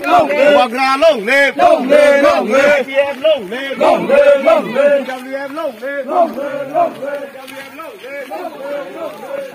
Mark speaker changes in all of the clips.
Speaker 1: lông lên bạc
Speaker 2: ra lông lên lông
Speaker 1: lên lông lên
Speaker 2: chị em lông lên
Speaker 1: lông lên lông
Speaker 2: lên chào chị em
Speaker 1: lông lên lông
Speaker 3: lên lông lên chào chị em lông lên lông lên lông lên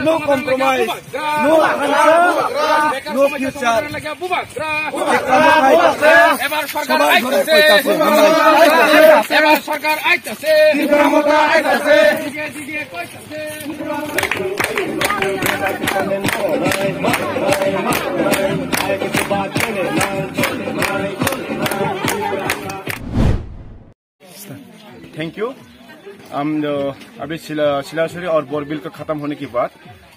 Speaker 2: No compromise. No answer. No future.
Speaker 3: এবার সরকার আইতেছে এবার সরকার আইতেছে দিকে দিকে কইতাছে
Speaker 1: thank you हम अभी शिला- शिलाश्वरी और बोरबिल का खत्म होने के बाद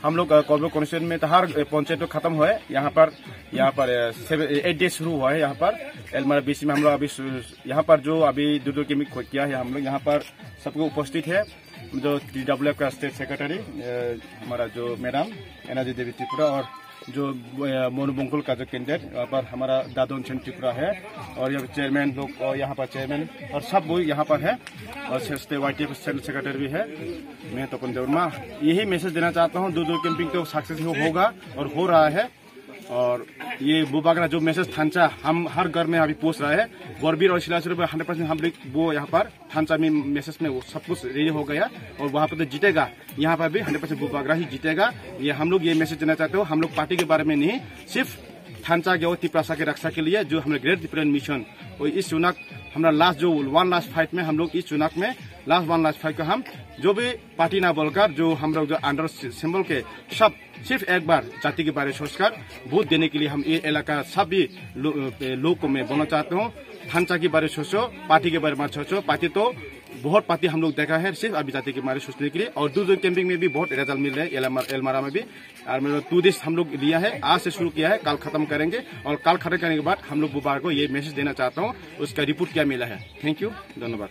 Speaker 1: हम लोग कॉर्बो कॉन्स्टिट्यूशन में तो हर पंचायत को खत्म हुआ है। यहाँ पर यहाँ पर एट डेज़ शुरू हुआ है यहाँ पर। एलमारा बीच में हम लोग अभी यहाँ पर जो अभी दो दो केमिक किया है हम लोग, यहाँ पर सबको उपस्थित है। जो डी डब्ल्यू एफ़ का स्टेट सेक्रेटरी हमारा जो मैडम एनर्जी देवी त्रिपुरा और जो अ, मोनू का जो कैंडिडेट यहाँ पर हमारा दादोन चंद त्रिपुरा है और यहाँ चेयरमैन लोग और यहाँ पर चेयरमैन और सब वो यहाँ पर है और वाई टी सेंट्रल सेक्रेटरी भी है मैं तो देवरमा यही मैसेज देना चाहता हूँ दो दो कैंपिंग तो सक्सेस होगा और हो रहा है और ये बुबागरा जो मैसेज थानचा हम हर घर में अभी पोस्ट रहे हैं। बोरबीर और शिला हंड्रेड परसेंट हम वो यहाँ पर थानचा में मैसेज में सब कुछ रेडी हो गया और वहाँ पर तो जीतेगा। यहाँ पर भी हंड्रेड परसेंट बुबागरा ही जीतेगा। ये हम लोग ये मैसेज देना चाहते हो। हम लोग पार्टी के बारे में नहीं, सिर्फ़ थानचा गया तिप्रासा की रक्षा के लिए जो हमारे ग्रेट डिफरेंट मिशन और इस चुनाव हमारा लास्ट जो वन लास्ट फाइट में हम लोग इस चुनाव में लास्ट वन लास्ट फाइट को हम जो भी पार्टी ना बोलकर जो हम लोग जो अंडर सिंबल के सब, सिर्फ़ एक बार जाति के बारे में सोचकर वोट देने के लिए हम ये इलाका सभी लोग को मैं बोलना चाहता हूँ। ढांचा के बारे में सोचो, पार्टी के बारे में सोचो। पार्टी तो बहुत पार्टी हम लोग देखा है, सिर्फ़ अभी जाति के मारे सोचने के लिए। और दूसरे कैंपिंग में भी बहुत रिज़ल्ट मिल रहे हैं एलमारा में भी। और टू डेज़ हम लोग लिया है, आज से शुरू किया है, कल खत्म करेंगे। और कल खत्म करने के बाद हम लोग बुबार को ये मैसेज देना चाहता हूँ, उसका रिपोर्ट क्या मिला है। थैंक यू धन्यवाद।